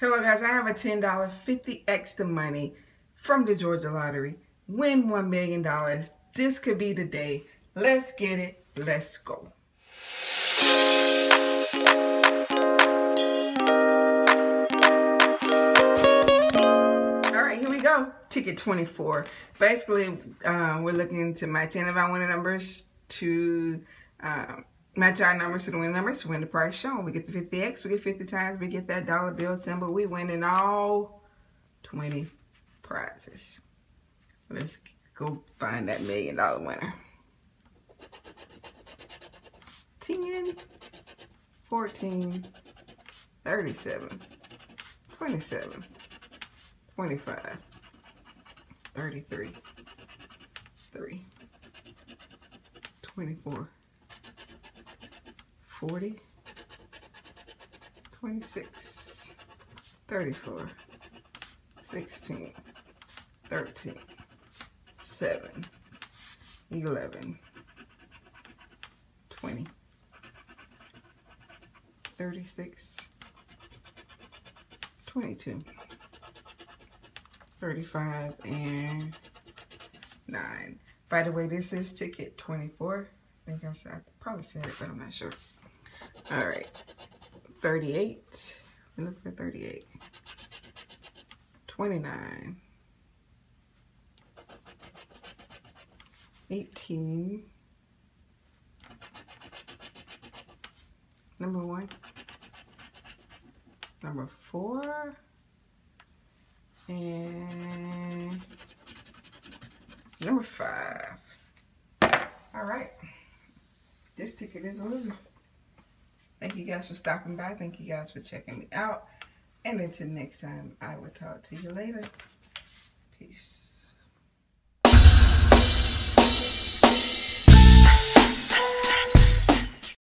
Hello guys, I have a $10 50X the Money from the Georgia Lottery. Win $1 million. This could be the day. Let's get it. Let's go. All right, here we go. Ticket 24. Basically, uh, we're looking to match any of our winning numbers to um, match our numbers to the winning numbers, win the price shown. We get the 50X, we get 50 times, we get that dollar bill symbol. We win in all 20 prizes. Let's go find that million dollar winner. 10, 14, 37, 27, 25, 33, 3, 24, 40, 26, 34, 16, 13, 7, 11, 20, 36, 22, 35, and 9. By the way, this is ticket 24. I think I said, I probably said it, but I'm not sure. All right. 38. We look for 38. 29. 18. Number one. Number four. And number five. All right. This ticket is a loser. Thank you guys for stopping by. Thank you guys for checking me out. And until next time, I will talk to you later. Peace.